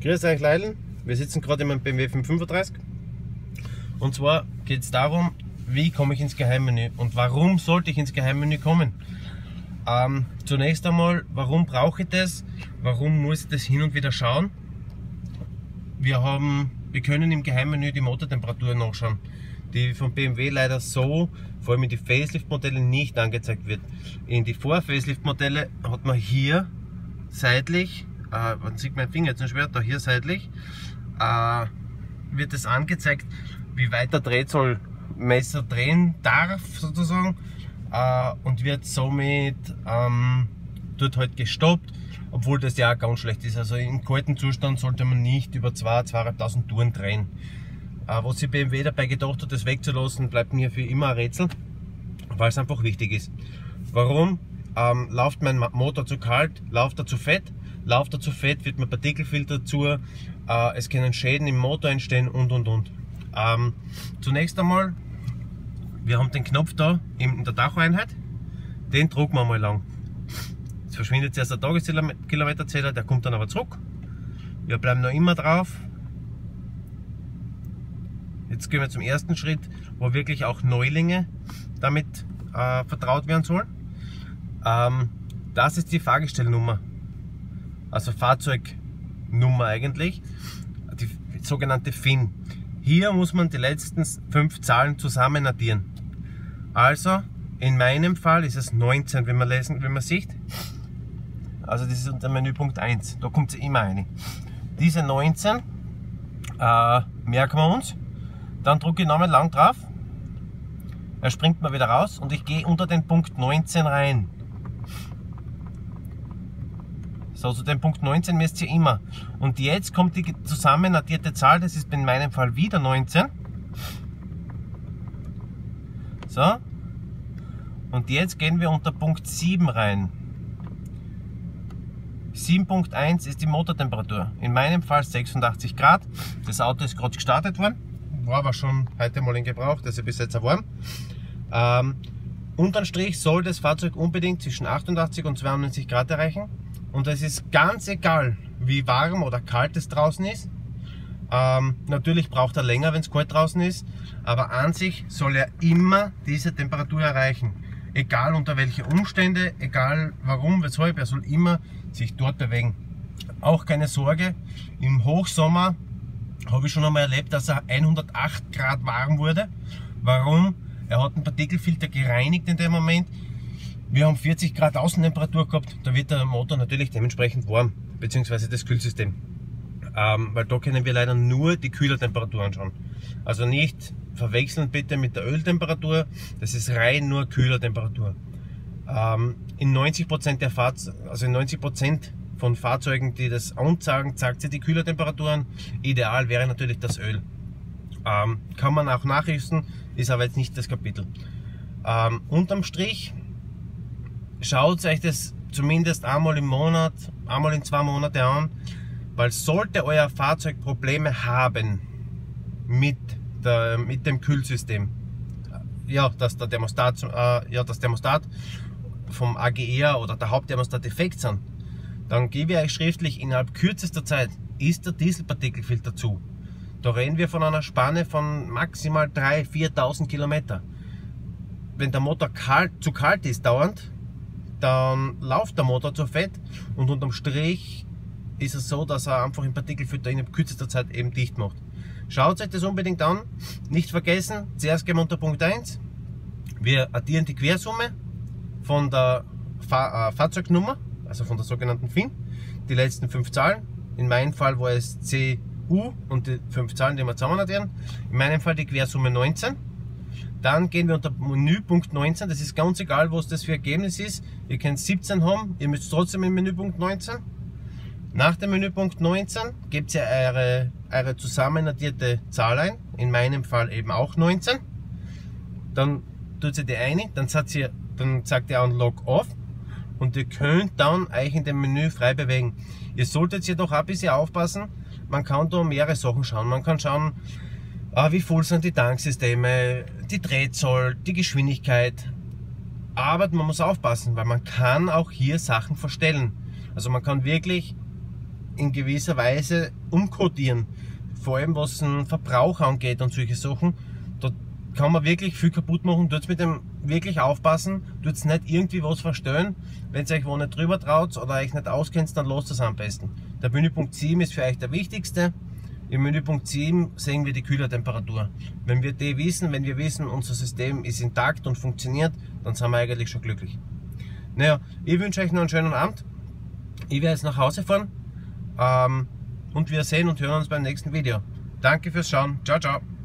Grüß euch Leiden, wir sitzen gerade in meinem BMW 535 und zwar geht es darum, wie komme ich ins Geheimmenü und warum sollte ich ins Geheimmenü kommen. Ähm, zunächst einmal, warum brauche ich das? Warum muss ich das hin und wieder schauen? Wir, haben, wir können im Geheimmenü die Motortemperatur nachschauen, die von BMW leider so, vor allem in die Facelift-Modelle, nicht angezeigt wird. In die Vor-Facelift-Modelle hat man hier seitlich äh, man sieht mein Finger jetzt nicht schwer, da hier seitlich, äh, wird es angezeigt, wie weit der Drehzollmesser drehen darf, sozusagen, äh, und wird somit ähm, dort halt gestoppt, obwohl das ja auch ganz schlecht ist. Also im kalten Zustand sollte man nicht über 2.000, 2.500 Touren drehen. Äh, was sich BMW dabei gedacht hat, das wegzulassen, bleibt mir für immer ein Rätsel, weil es einfach wichtig ist. Warum? Ähm, läuft mein Motor zu kalt, läuft er zu fett, Läuft er zu fett, wird man Partikelfilter zu, äh, es können Schäden im Motor entstehen und und und. Ähm, zunächst einmal, wir haben den Knopf da in der Tachoeinheit, den drucken wir mal lang. Jetzt verschwindet zuerst der Tageskilometerzähler, der kommt dann aber zurück. Wir bleiben noch immer drauf. Jetzt gehen wir zum ersten Schritt, wo wirklich auch Neulinge damit äh, vertraut werden sollen. Ähm, das ist die Fahrgestellnummer also Fahrzeugnummer eigentlich, die sogenannte FIN. Hier muss man die letzten fünf Zahlen zusammen addieren. Also in meinem Fall ist es 19, wenn man lesen, wenn man sieht. Also das ist unter Menüpunkt 1, da kommt sie immer eine. Diese 19 äh, merken wir uns, dann drücke ich nochmal lang drauf, er springt mir wieder raus und ich gehe unter den Punkt 19 rein. So, zu dem Punkt 19 müsst ihr immer. Und jetzt kommt die zusammen addierte Zahl, das ist in meinem Fall wieder 19. So. Und jetzt gehen wir unter Punkt 7 rein. 7.1 ist die Motortemperatur. In meinem Fall 86 Grad. Das Auto ist gerade gestartet worden. War aber schon heute mal in Gebrauch, das ist bis jetzt warm. Ähm, unterm Strich soll das Fahrzeug unbedingt zwischen 88 und 92 Grad erreichen. Und es ist ganz egal, wie warm oder kalt es draußen ist. Ähm, natürlich braucht er länger, wenn es kalt draußen ist, aber an sich soll er immer diese Temperatur erreichen. Egal unter welche Umstände, egal warum, weshalb, er soll immer sich dort bewegen. Auch keine Sorge, im Hochsommer habe ich schon einmal erlebt, dass er 108 Grad warm wurde. Warum? Er hat einen Partikelfilter gereinigt in dem Moment. Wir haben 40 Grad Außentemperatur gehabt, da wird der Motor natürlich dementsprechend warm, beziehungsweise das Kühlsystem. Ähm, weil da können wir leider nur die Kühlertemperatur anschauen. Also nicht verwechseln bitte mit der Öltemperatur, das ist rein nur Kühlertemperatur. Ähm, in 90% der Fahrz also in 90% von Fahrzeugen, die das anzeigen, zeigt sie die Kühlertemperatur an. Ideal wäre natürlich das Öl. Ähm, kann man auch nachrüsten, ist aber jetzt nicht das Kapitel. Ähm, unterm Strich schaut euch das zumindest einmal im Monat, einmal in zwei Monate an, weil sollte euer Fahrzeug Probleme haben mit, der, mit dem Kühlsystem, ja, dass der Thermostat, äh, ja, das Thermostat vom AGR oder der Hauptthermostat defekt sind, dann gebe ich euch schriftlich innerhalb kürzester Zeit ist der Dieselpartikelfilter zu. Da reden wir von einer Spanne von maximal 3.000, 4.000 Kilometer. Wenn der Motor kalt, zu kalt ist dauernd, dann läuft der Motor zu fett und unterm Strich ist es so, dass er einfach den Partikelfilter in kürzester Zeit eben dicht macht. Schaut euch das unbedingt an. Nicht vergessen, zuerst gehen wir unter Punkt 1. Wir addieren die Quersumme von der Fahr äh, Fahrzeugnummer, also von der sogenannten FIN, die letzten fünf Zahlen. In meinem Fall war es CU und die fünf Zahlen, die wir zusammen addieren. In meinem Fall die Quersumme 19. Dann gehen wir unter Menüpunkt 19. Das ist ganz egal, was das für Ergebnis ist. Ihr könnt 17 haben, ihr müsst trotzdem im Menüpunkt 19. Nach dem Menüpunkt 19 gebt ihr eure, eure zusammen addierte Zahl ein. In meinem Fall eben auch 19. Dann tut ihr die eine, dann sagt, ihr, dann sagt ihr an Log Off und ihr könnt dann euch in dem Menü frei bewegen. Ihr solltet jedoch ein bisschen aufpassen. Man kann da mehrere Sachen schauen. Man kann schauen, Ah, wie voll sind die Tanksysteme, die Drehzoll, die Geschwindigkeit. Aber man muss aufpassen, weil man kann auch hier Sachen verstellen. Also man kann wirklich in gewisser Weise umkodieren. Vor allem was den Verbrauch angeht und solche Sachen. Da kann man wirklich viel kaputt machen. Tut mit dem wirklich aufpassen. Tut nicht irgendwie was verstellen. Wenn ihr euch wo nicht drüber traut oder euch nicht auskennt, dann lasst es am besten. Der Menüpunkt 7 ist für euch der wichtigste. Im Menüpunkt 7 sehen wir die Kühlertemperatur. Wenn wir die wissen, wenn wir wissen, unser System ist intakt und funktioniert, dann sind wir eigentlich schon glücklich. Naja, ich wünsche euch noch einen schönen Abend. Ich werde jetzt nach Hause fahren ähm, und wir sehen und hören uns beim nächsten Video. Danke fürs Schauen. Ciao, ciao.